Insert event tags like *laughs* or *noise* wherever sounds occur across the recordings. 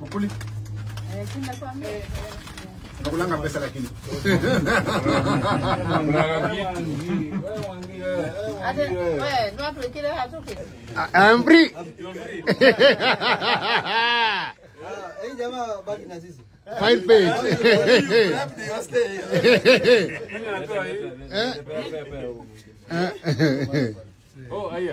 Kukuli. Nakulanga pesa lakini. Amri. Hii jamaa page. *laughs* Eh? *laughs*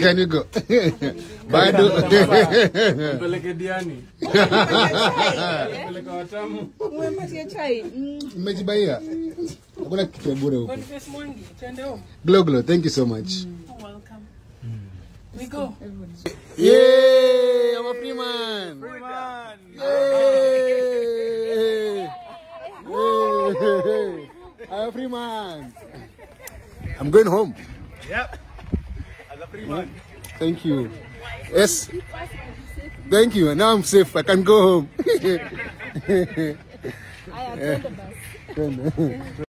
Can you go? *laughs* Bado. Peleke diani. Peleka watamu. Umempatia chai. Mm. Nimejibaia. Hakuna kitu ya bure huko. Glow glow, thank you so much. Welcome. We go. Yay! I'm a free man. Yay! Yay! *laughs* I'm a free man. *laughs* I'm going home. Yep. As a free man. Thank you. Yes. Thank you. And now I'm safe. I can go home. Aya, twende basi.